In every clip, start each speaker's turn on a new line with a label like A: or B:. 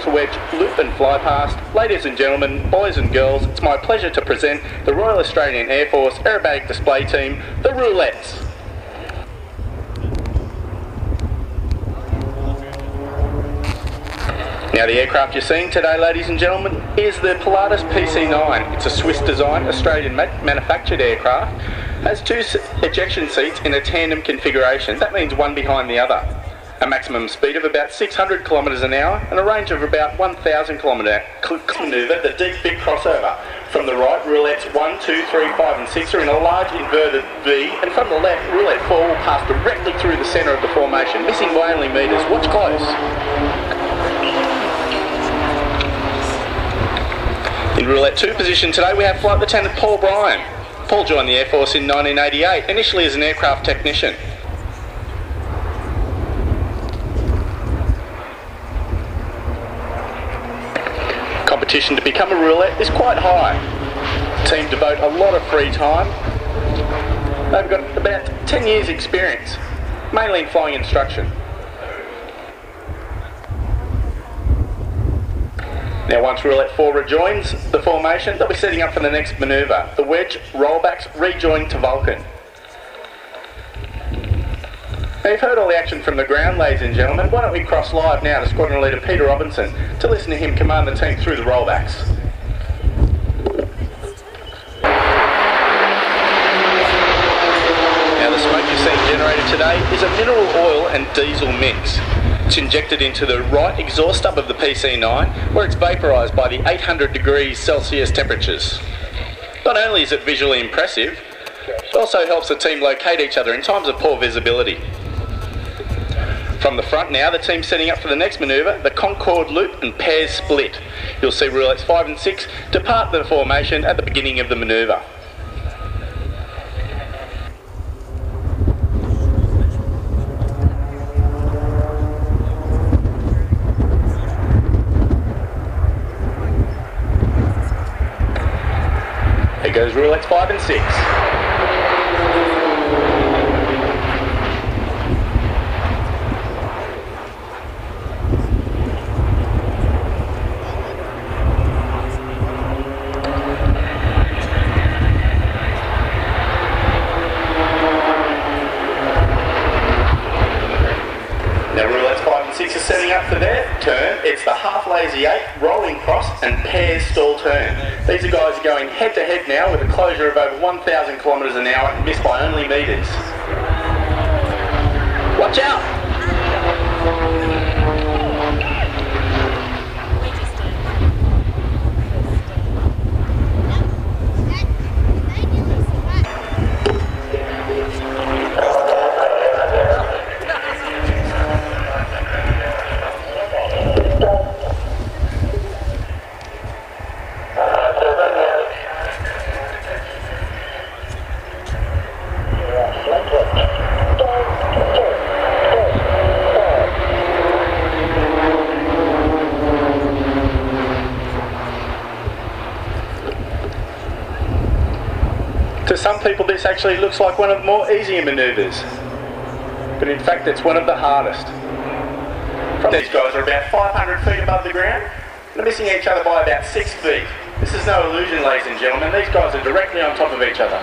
A: Eagles Wedge Loop and Fly Past. Ladies and gentlemen, boys and girls, it's my pleasure to present the Royal Australian Air Force Aerobatic Display Team, the Roulettes. Now the aircraft you're seeing today, ladies and gentlemen, is the Pilatus PC-9. It's a Swiss design, Australian ma manufactured aircraft. Has two ejection seats in a tandem configuration. That means one behind the other. A maximum speed of about 600 kilometres an hour and a range of about 1,000 kilometre manoeuvre, the deep big crossover. From the right, roulettes 1, 2, 3, 5 and 6 are in a large inverted V and from the left, roulette 4 will pass directly through the centre of the formation, missing by only metres. Watch close. In roulette 2 position today we have Flight Lieutenant Paul Bryan. Paul joined the Air Force in 1988, initially as an aircraft technician. Competition to become a roulette is quite high. The team devote a lot of free time. They've got about 10 years experience, mainly in flying instruction. Now once roulette 4 rejoins the formation, they'll be setting up for the next manoeuvre. The wedge rollbacks rejoin to Vulcan. Now you've heard all the action from the ground, ladies and gentlemen. Why don't we cross live now to Squadron Leader Peter Robinson to listen to him command the team through the rollbacks. Now the smoke you're seeing generated today is a mineral oil and diesel mix. It's injected into the right exhaust stub of the PC-9 where it's vaporised by the 800 degrees Celsius temperatures. Not only is it visually impressive, it also helps the team locate each other in times of poor visibility. From the front now, the team setting up for the next manoeuvre, the Concord Loop and Pairs Split. You'll see roulettes 5 and 6 depart the formation at the beginning of the manoeuvre. There goes roulettes 5 and 6. Now roulettes 5 and 6 are setting up for their turn. It's the half lazy 8, rolling cross and pairs stall turn. These are guys going head to head now with a closure of over 1,000 kilometres an hour and missed by only metres. Watch out! To some people this actually looks like one of the more easier manoeuvres. But in fact it's one of the hardest. These guys are about 500 feet above the ground. They're missing each other by about 6 feet. This is no illusion ladies and gentlemen. These guys are directly on top of each other.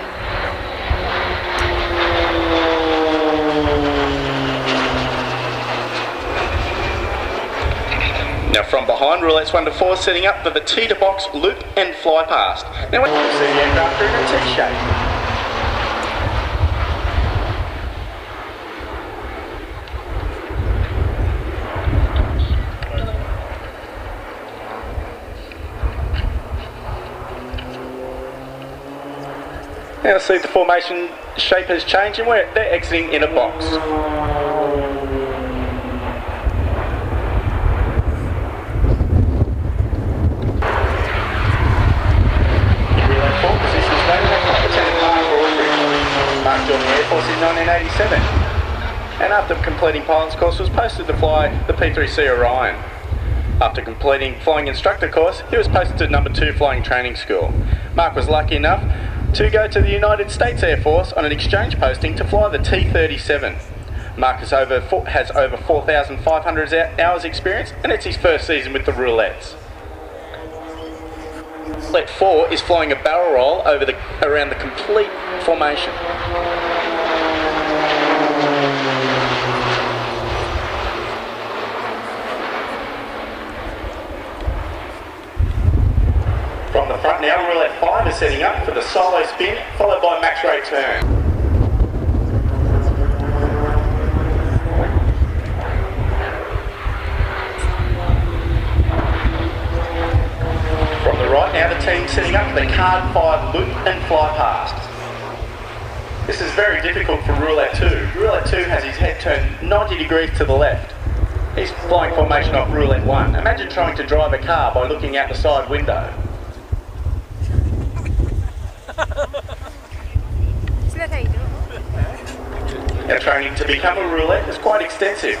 A: Now from behind, roulettes 1 to 4 setting up for the T to box loop and fly past. Now you see the aircraft in a T shape. Now see the formation shape has changed and we're, they're exiting in a box. Relay four, positions made, Lieutenant in 1987. And after completing pilot's course was posted to fly the P3C Orion. After completing flying instructor course, he was posted to number 2 flying training school. Mark was lucky enough to go to the United States Air Force on an exchange posting to fly the T-37. Mark has over, has over 4,500 hours experience and it's his first season with the Roulettes. Roulette 4 is flying a barrel roll over the, around the complete formation. From the front now, roulette 5 is setting up for the solo spin, followed by max rate turn. From the right now, the team setting up the card 5 loop and fly past. This is very difficult for roulette 2. Roulette 2 has his head turned 90 degrees to the left. He's flying formation off roulette 1. Imagine trying to drive a car by looking out the side window.
B: See that how you do it?
A: Our training to become a roulette is quite extensive.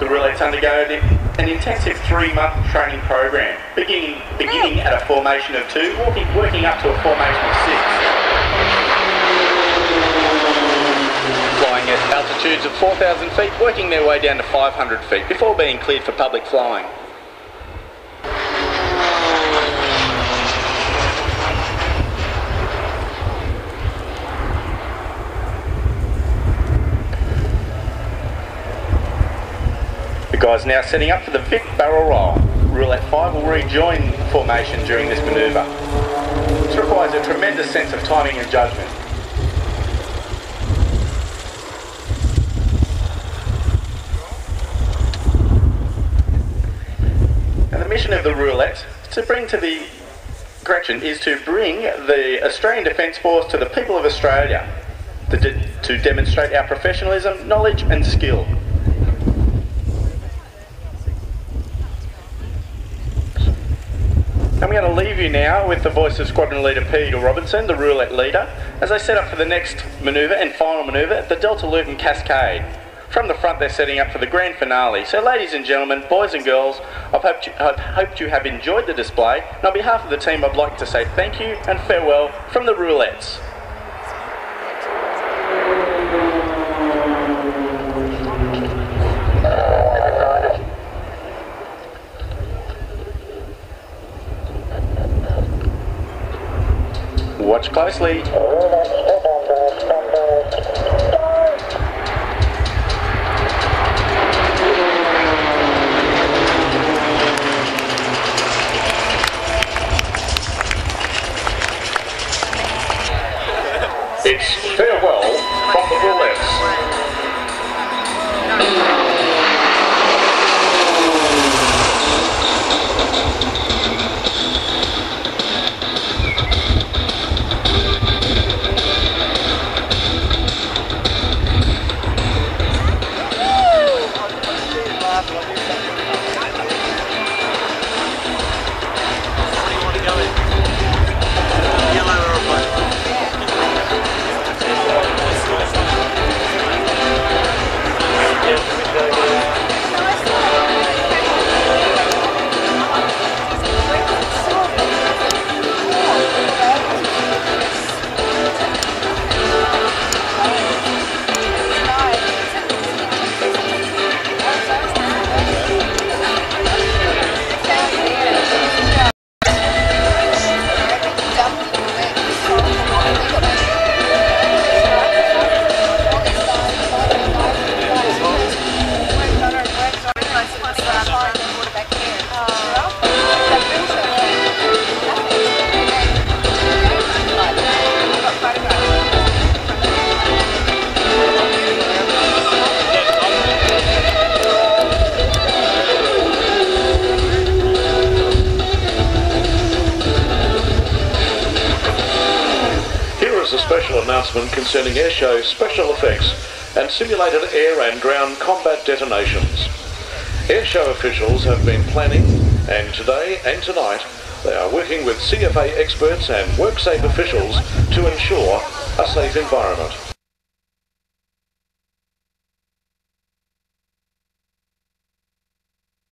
A: The roulettes undergo an intensive three-month training program, beginning, beginning at a formation of two, working, working up to a formation of six. Flying at altitudes of 4,000 feet, working their way down to 500 feet before being cleared for public flying. Guys now setting up for the Vic barrel roll. Roulette 5 will rejoin formation during this manoeuvre. This requires a tremendous sense of timing and judgment. The mission of the roulette to bring to the Gretchen is to bring the Australian Defence Force to the people of Australia to, de- to demonstrate our professionalism, knowledge and skill. Going to leave you now with the voice of Squadron Leader P. Eagle Robinson, the roulette leader, as they set up for the next manoeuvre and final manoeuvre, the Delta Luton Cascade. From the front, they're setting up for the grand finale. So, ladies and gentlemen, boys and girls, I've hoped you, I've hoped you have enjoyed the display. And on behalf of the team, I'd like to say thank you and farewell from the Roulettes. Watch closely.
C: Concerning airshow special effects and simulated air and ground combat detonations. Airshow officials have been planning, and today and tonight they are working with CFA experts and WorkSafe officials to ensure a safe environment.